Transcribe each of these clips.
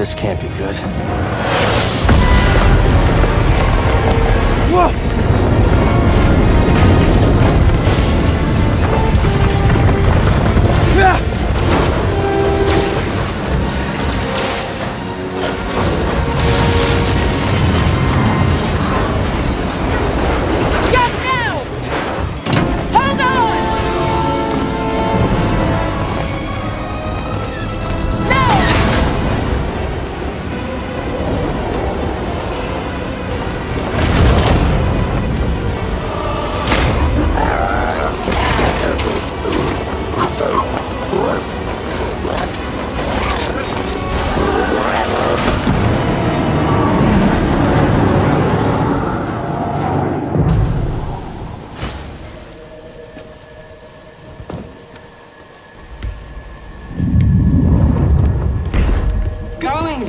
this can't be good. Whoa!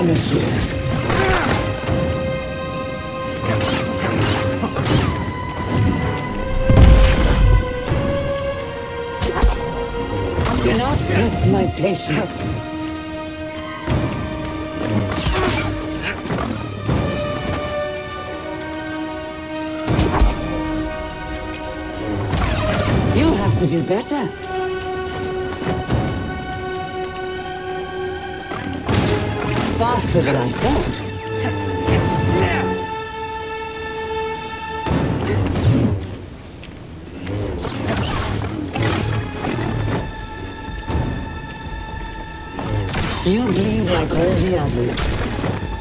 Amateur. Do not test my patience. You'll have to do better. Faster than I thought. You bleed like all the others.